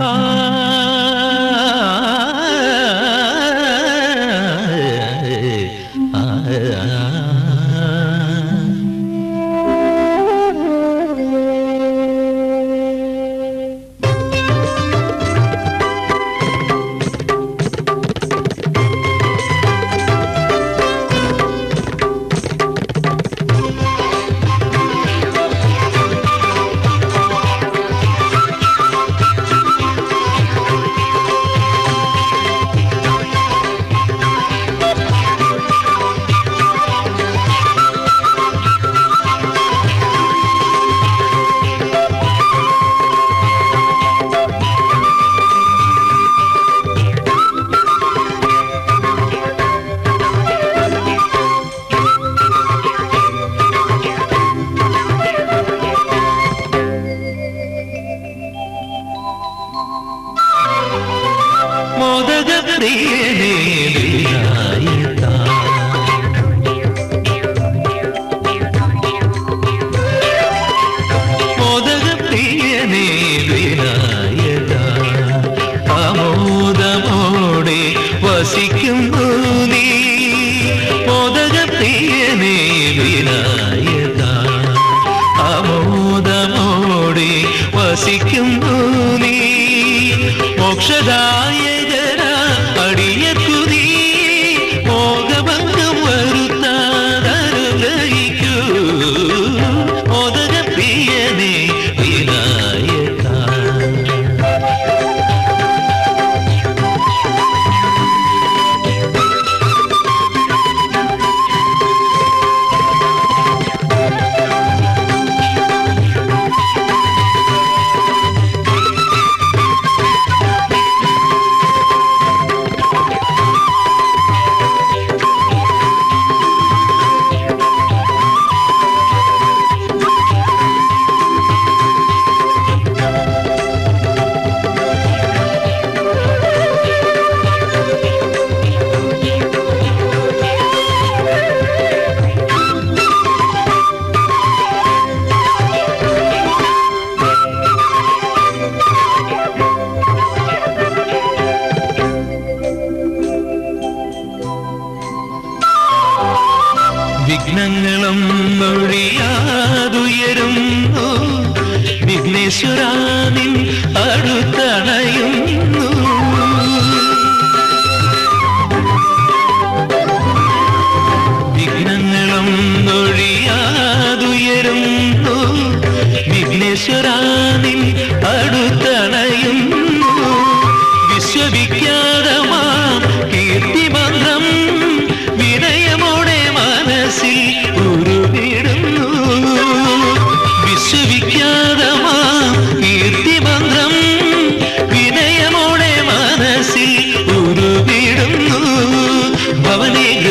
Ah. வசிக்கும் பூமி போதகத்தியனே விநாயகா. அமோதமோடி வசிக்கும் பூமி மோக்ஷதாயகரா വിഘ്നങ്ങളും ഒഴിയാതുയരുന്നു വിഘ്നേശ്വരാനിൻ അടുത്തണയുന്നു.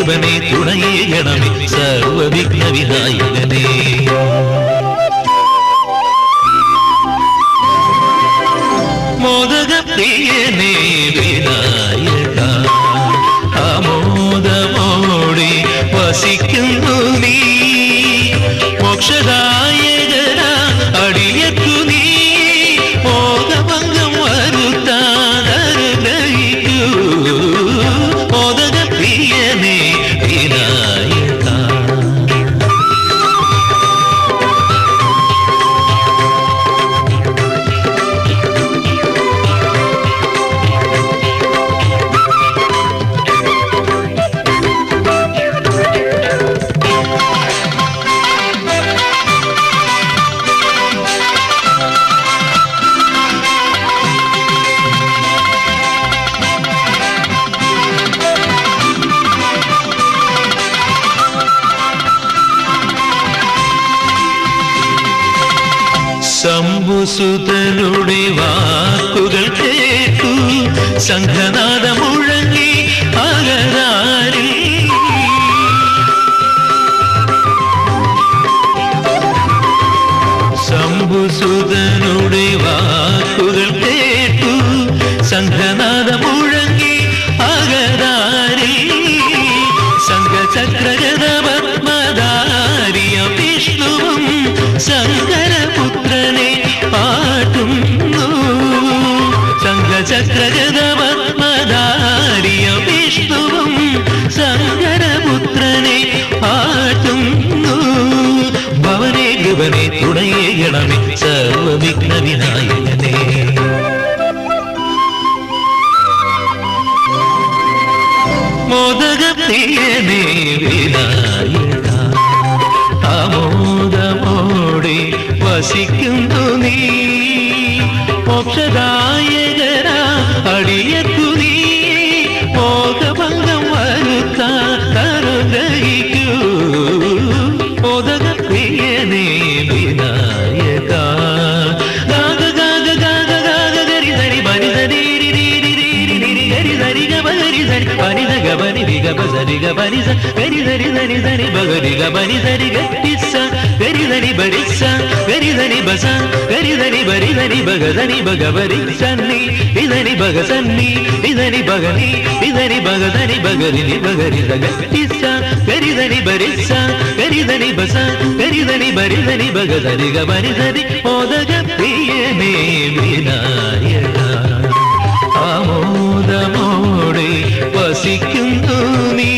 കൃപനെ തുണയേകണമേ സർവവിഘ്ന വിനായകനേ വിനായക ആമോദമോടെ വസിക്കുന്നു നീ. ശംഭുസുതനുടെ വാക്കുകൾ കേട്ടു. സംഘനാഥ മുഴങ്ങി അകരാരി ശംഭുസുതനുടെ ജഗത്തിയനേ വസിക്കുന്നു നീ. മോക്ഷദായ రిగ బరిస గరి దరి దరి దరి బగ రిగ బరి దరి గట్టిస గరి దరి బరిస గరి దరి బస గరి దరి బరి దరి బగ దరి బగ బరి సన్ని ఇదని బగ సన్ని ఇదని బగని ఇదని బగ దరి బగ రిని బగ రి గట్టిస గరి దరి బరిస గరి దరి బస గరి దరి బరి దరి బగ దరి గ బరి దరి మోదగ ప్రియనే వినాయక ആമോദമോടെ വസിക്കുന്നു നീ